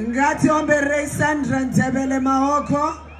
ngatiomberei sandra ndebele maoko